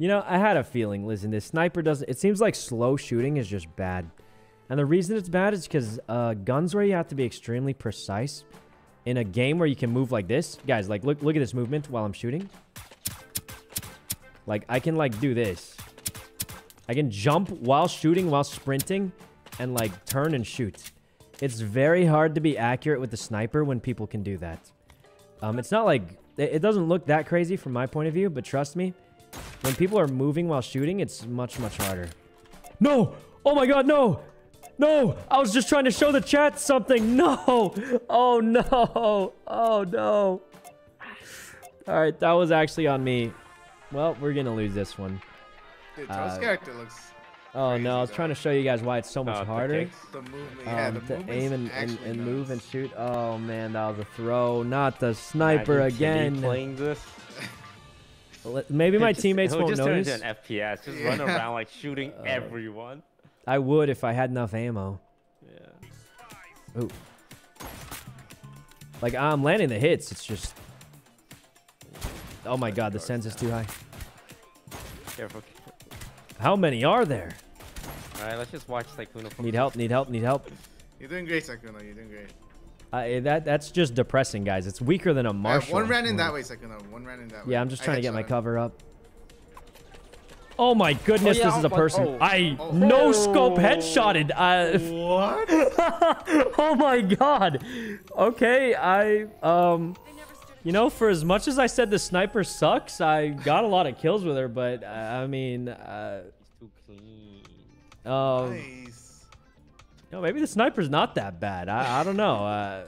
You know, I had a feeling. Listen, this sniper doesn't. It seems like slow shooting is just bad, and the reason it's bad is because uh, guns where you have to be extremely precise. In a game where you can move like this, guys, like look look at this movement while I'm shooting. Like I can like do this. I can jump while shooting, while sprinting, and like turn and shoot. It's very hard to be accurate with the sniper when people can do that. Um, it's not like it, it doesn't look that crazy from my point of view, but trust me, when people are moving while shooting, it's much, much harder. No! Oh my god, no! No! I was just trying to show the chat something. No! Oh no! Oh no! Alright, that was actually on me. Well, we're gonna lose this one. Dude, Toast's Uh, character looks. Oh Crazy, no, I was though. try to show you guys why it's so much Oh, harder. kicks. The movement, yeah, the Um, to aim and, and, and move and shoot. Oh man, that was a throw. Not the sniper Imagine again. Playing this. Well, Maybe my Just- teammates he'll won't just turn notice. into an FPS, just Yeah. run around like shooting Uh, everyone. I would if I had enough ammo. Yeah. Ooh. Like I'm landing the hits. It's just. Oh my god, the sense is too high. Careful. How many are there? All right, let's just watch Sykkuno. Need help. Need help. Need help. You're doing great, Sykkuno. You're doing great. Uh, that that's just depressing, guys. It's weaker than a have Marshall. one ran in that way, Sykkuno. One ran in that way. Yeah, I'm just trying to get my cover up. Oh my goodness, yeah, this is a oh person. oh. I Oh. no scope headshotted. I, What? oh my god. Okay, I um you know, for as much as I said the sniper sucks, I got a lot of kills with her, but uh, I mean, uh He's too clean. um nice. No, maybe the sniper's not that bad. I I don't know. Uh